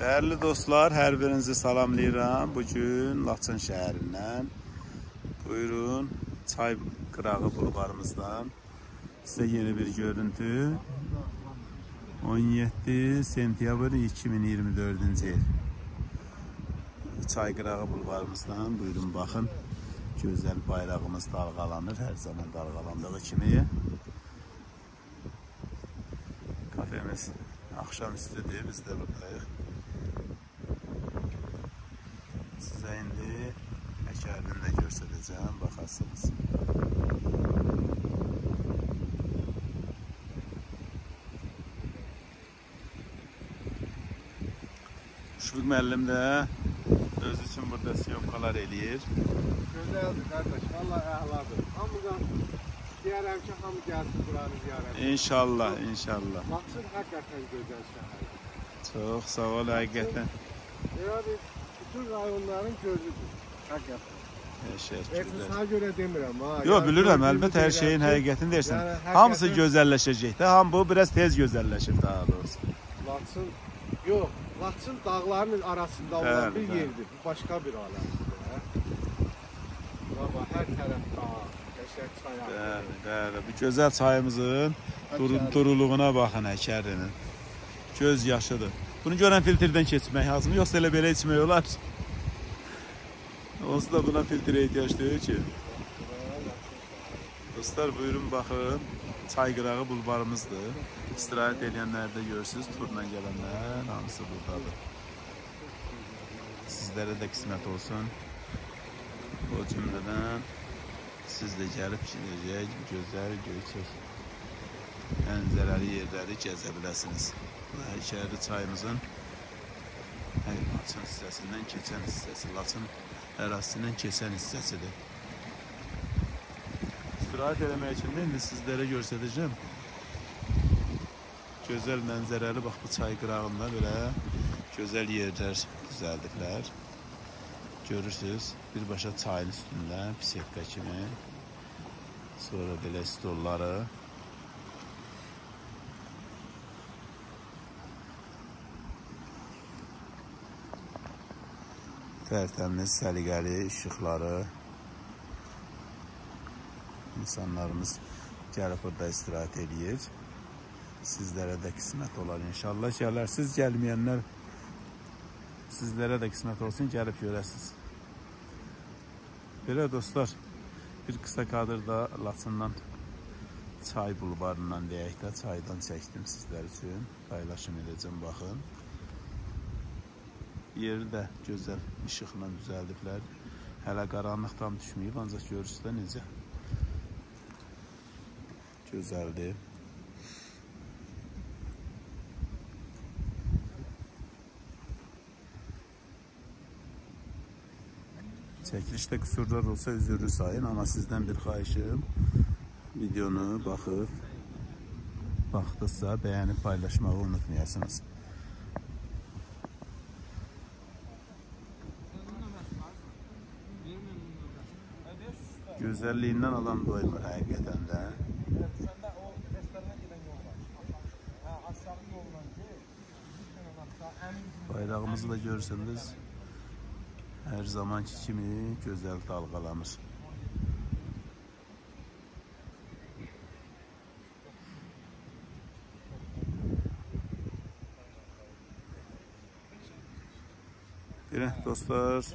Dəyərli dostlar, hər birinizi salamlayıram. Bu gün Laçın şəhərindən. Buyurun, çay qırağı bulvarımızdan sizə yeni bir görüntü. 17 sentyabr 2024-cü il. Çay qırağı bulvarımızdan buyurun baxın. Gözəl bayrağımız dalğalanır, hər zaman dalğalandığı kimi. Kafemiz akşamüstüdür, biz də buradayıq. Sizə indi Əkərdini də göstərəcəm, baxarsınız. Müşfiq müəllim də öz üçün burada siyopkalar eləyir. Gözəldir qardaş, vallahi əladır. Hamıdan istəyərəm ki, hamı gəlsin buranı ziyarət. İnşallah, inşallah. Laçın həqiqətən gözəl şəhərdir. Çox sağ ol, həqiqətən. Yəni bütün rayonların gözüdür. Həqiqətən. Etisana görə demirəm ha. Yox, bilirəm, əlbəttə hər şeyin həqiqətini deyirsən. yəni həqiqətən- Hamısı gözəlləşəcək də, ham bu biraz tez gözəlləşir daha doğrusu. Laçın yox, Laçın dağların arasında olan Bəli, bir bəli. yerdir. Bu başqa bir aləmdir. Baba hər tərəf dağ, qəşəng çay. Bəli, bəli. Bu gözəl çayımızın duruluğuna baxın Əkərinin. Göz yaşıdır. Bunu görən filtrdən keçmək lazım, yoxsa elə belə içmək olar. Onsuz da buna filtrə ehtiyac deyil ki. Dostlar buyurun baxın. Çay qırağı bulvarımızdır. İstirahət edənlər də görürsüz, turla gələnlər hamısı burdadır. Sizlərə də qismət olsun. O cümlədən siz də gəlib gedəcək gözəl göyçək mənzərəli yerləri gəzə biləsiniz. Bu Həkəri çayımızın hər Laçın hissəsindən keçən hissəsi, Laçın ərazisindən keçən hissəsidir. İstirahət eləmək üçün də indi sizlərə göstərəcəm. Gözəl mənzərəli bax bu çay qırağında belə gözəl yerlər düzəldiblər. Görürsüz, birbaşa çayın üstündə bisetka kimi. Sonra belə stolları. Tərtəmiz, səliqəli işıqları. İnsanlarımız gəlib burada istirahət eləyir. Sizlərə də qismət olar inşallah. Gələrsiz, gəlməyənlər sizlərə də qismət olsun, gəlib görəsiniz. Belə dostlar, bir qısa kadrda Laçından çay bulvarından deyək də, çaydan çəkdim sizlər üçün. Paylaşım edəcəm, baxın. Yeri də gözəl işıqla düzəldiblər. Hələ qaranlıq tam düşməyib, ancaq görürsüz də necə. Gözəldir. Çəkilişdə qüsurlar olsa üzürlü sayın, amma sizdən bir xahişim videonu baxıb baxdıqsa bəyənib paylaşmağı unutmayasınız. Gözəlliyindən adam doymur həqiqətən də. Düşəndə o restorana gedən yol var. Hə, aşağı yolla ki, bir dənə aşağı əmin Bayrağımızı da görürsünüz. Hər zamanki kimi gözəl dalğalanır. Belə dostlar,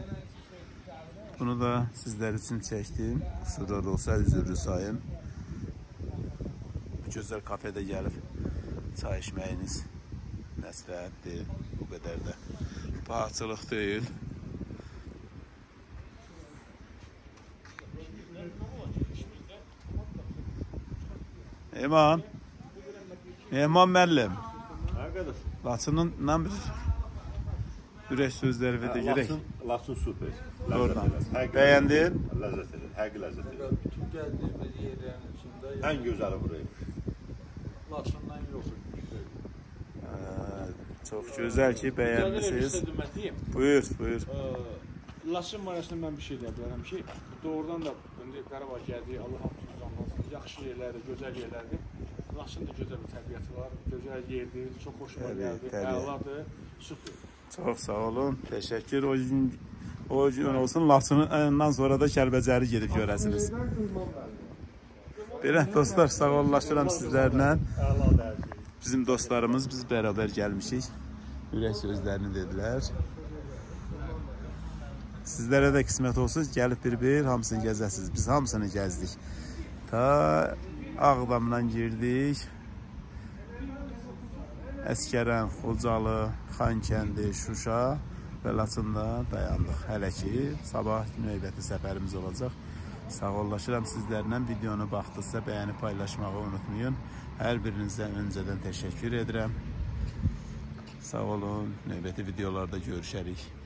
bunu da sizlər üçün çəkdim. Qüsurlar olsa üzürlü sayın. Bu gözəl kafedə gəlib çay içməyiniz məsləhətdir. Bu qədər də pahaçılıq deyil. Eman. Eman müəllim. Arkadaş, Laçından bir ürək sözləri və də görək. Laçın, Laçın super. Oradan. Həqiqi- Bəyəndin? Ləzzət edir, həqiqi ləzzət edir. Bütün gəldiyimiz yerlərin içində Ən gözəli buraymış. Laçından. Hə, Çox gözəl ki, bəyənmisiniz. Buyur, buyur. Laçın barəsində mən bir şey deyə bilərəm ki, doğrudan da indi Qarabağ gəldi, Allah hamısını canlasın. Yaxşı yerlərdir, gözəl yerlərdir. Laçın da gözəl bir təbiəti var, gözəl yerdir, çox xoşuma gəldi, əladır, super. Çox sağ olun. Təşəkkür. O gün o gün olsun Laçından sonra da Kəlbəcəri gedib görəsiniz. Belə dostlar, sağollaşıram sizlərlə. Bizim dostlarımız biz bərabər gəlmişik. Ürək sözlərini dedilər. Sizlərə də qismət olsun, gəlib bir-bir hamısını gəzəsiniz. Biz hamısını gəzdik. Ta Ağdamdan girdik. Əskərən, Xocalı, Xankəndi, Şuşa və Laçında dayandıq. Hələ ki, sabah növbəti səfərimiz olacaq. Sağollaşıram sizlərlə. Videonu baxdıqsa bəyənib paylaşmağı unutmayın. Hər birinizdən öncədən təşəkkür edirəm. Sağ olun. Növbəti videolarda görüşərik.